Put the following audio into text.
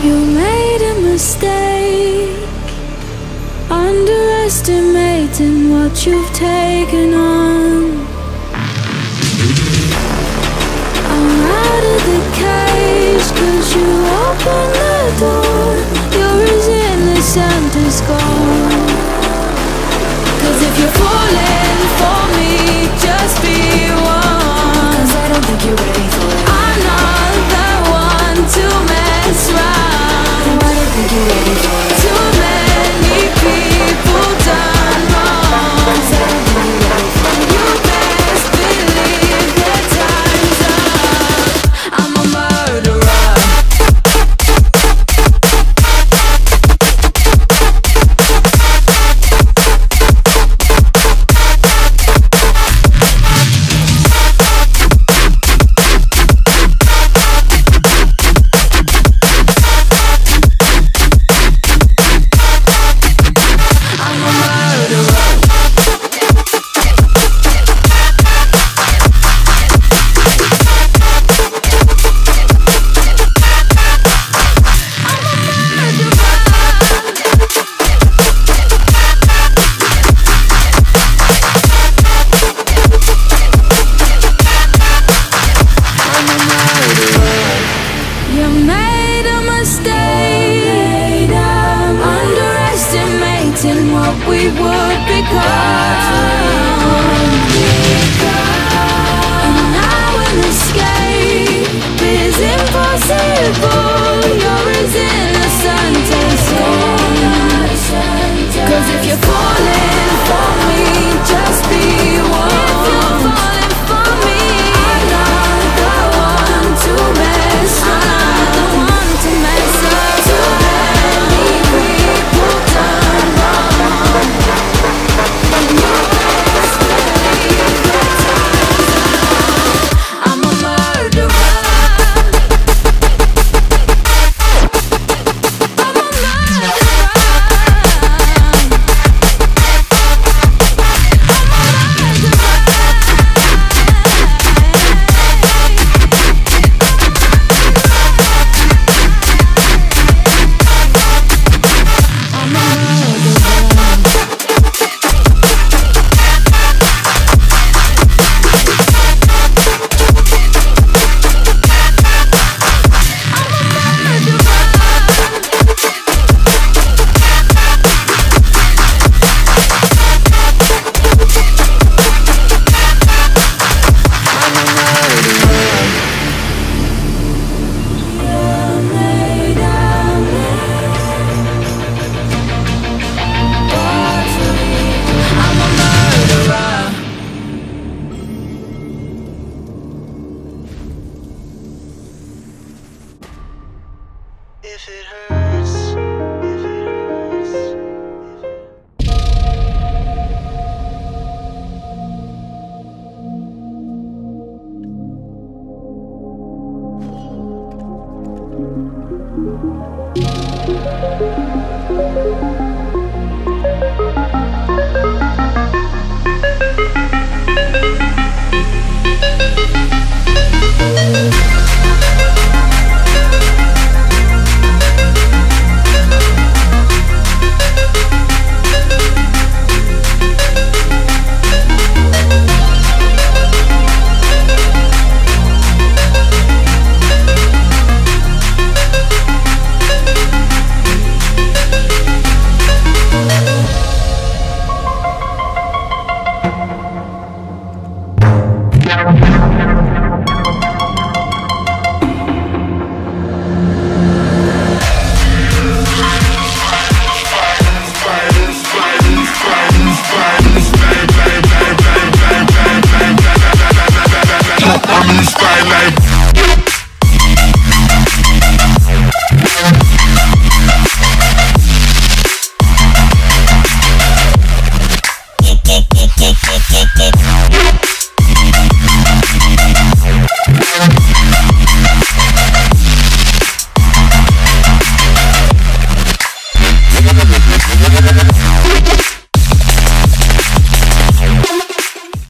You made a mistake, underestimating what you've taken on. what we would become.